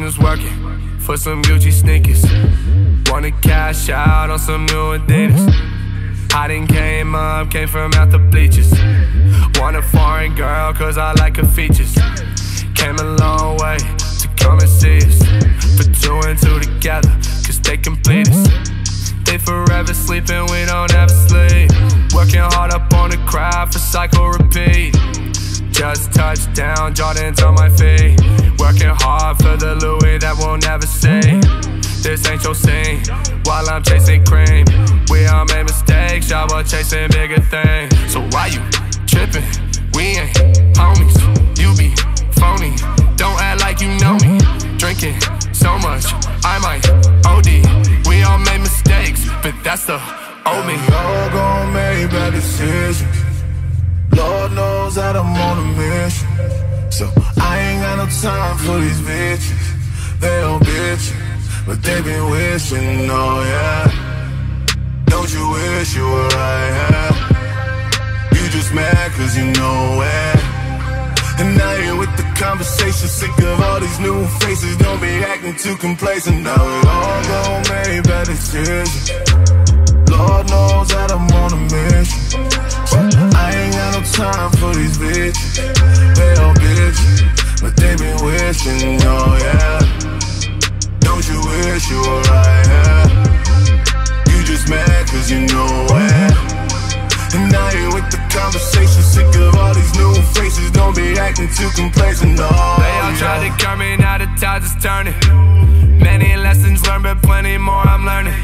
just working for some Gucci sneakers. Wanna cash out on some new Adidas. I didn't came up, came from out the bleachers. Want a foreign girl, cause I like her features. Came a long way to come and see us. Put two and two together, cause they complete us. They forever sleeping, we don't ever sleep. Working hard up on the crowd for cycle repeat. Just touched down, Jordans on my feet. Working hard for the Louis that we'll never see. This ain't your scene, while I'm chasing cream. We all made mistakes, y'all were chasing bigger things. So why you tripping? We ain't homies, you be phony. Don't act like you know me. Drinking so much, I might OD. We all made mistakes, but that's the old me. All gon' make So I ain't got no time for these bitches. They all bitch, but they been wishing, oh yeah. Don't you wish you were right here? You just mad cause you know it. And now you're with the conversation, sick of all these new faces. Don't be acting too complacent. Now we all gon' make bad decisions. You're with the conversation, sick of all these new faces. Don't be acting too complacent, no. They all tried to cut me, now the tides is turning. Many lessons learned, but plenty more I'm learning.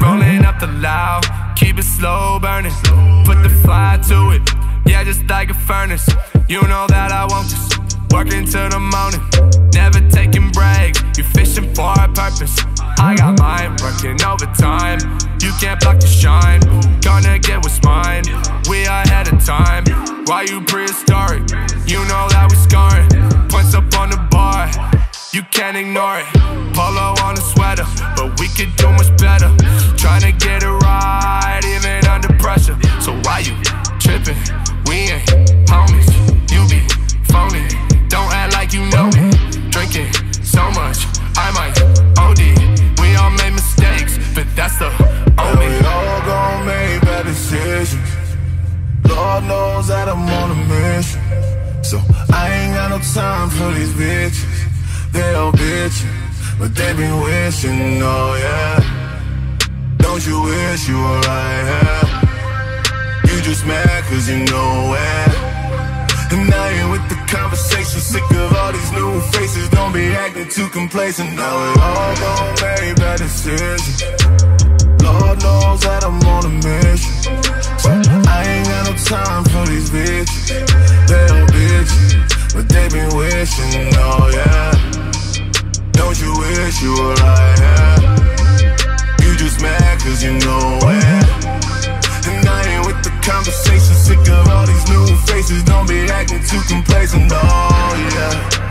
Rolling up the loud, keep it slow burning. Put the fire to it, yeah, just like a furnace. You know that I want this. Working till the morning, never taking breaks. You fishing for a purpose. I got mine, working overtime. You can't block the shine. Gonna get what's mine. Can't ignore it. Polo on a sweater, but we could do much better. Trying to get it right, even under pressure. So why you tripping? We ain't homies. You be phony. Don't act like you know me. Drinking so much, I might OD. We all made mistakes, but that's the only me. We all gon' make bad decisions. Lord knows that I'm on a mission. So I ain't got no time for these bitches. But they been wishing, oh yeah. Don't you wish you were right here? You just mad cause you know it. And now you're with the conversation, sick of all these new faces. Don't be acting too complacent. Now we all gon' make bad decisions. Lord knows that I'm on a mission. Wish you were right? You just mad cause you know it. And I ain't with the conversation, sick of all these new faces. Don't be acting too complacent, oh yeah.